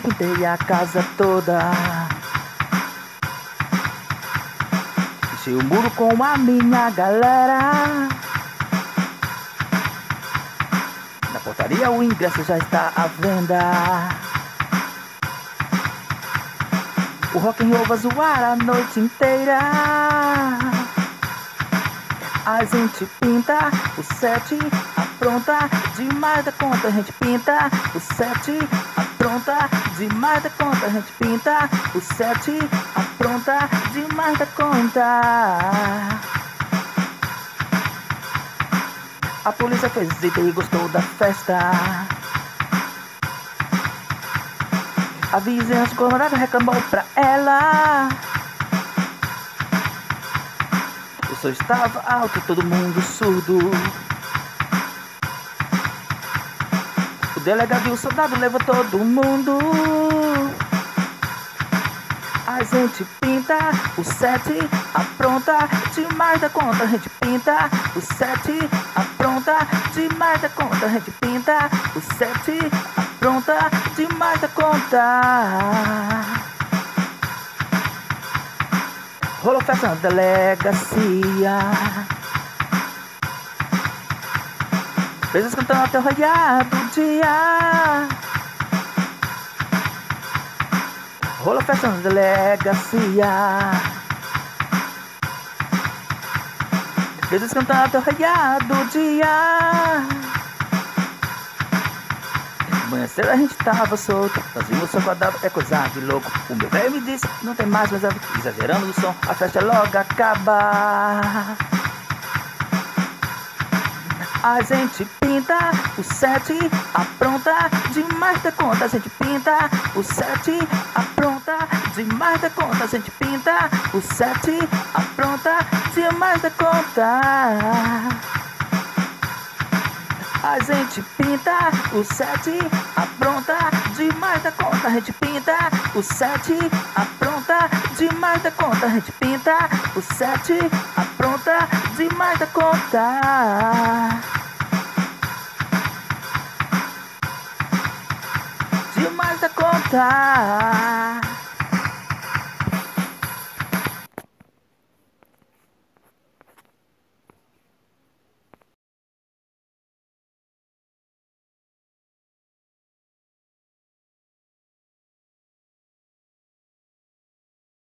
pintei a casa toda. Enchi o muro com a minha galera. Na portaria o ingresso já está à venda. O rock and roll vai zoar a noite inteira. A gente pinta o set, apronta demais da conta. A gente pinta o set, apronta demais da conta. A gente pinta o set, apronta demais da conta. A polícia fez visita e gostou da festa. A vizinhança colorada reclamou pra ela. O som estava alto, todo mundo surdo. Delegado e o soldado levou todo mundo. A gente pinta o set, apronta demais da conta. A gente pinta o set, apronta demais da conta. A gente pinta o set, apronta demais da conta. Rolou festa na delegacia. Vezes cantando até o raiar do dia. Rolou festa na delegacia. Vezes cantando até o raiar do dia. Manhã cedo a gente tava solto, fazia o som quadrado, é coisa de louco. O meu velho me disse, não tem mais mais exagerando o som, a festa logo acaba. A gente pinta o set, apronta demais da conta. A gente pinta o set, apronta demais da conta. A gente pinta o set, apronta demais da conta. A gente pinta o set, apronta demais da conta. A gente pinta o set, apronta demais da conta. A gente pinta o set, apronta demais da conta. time.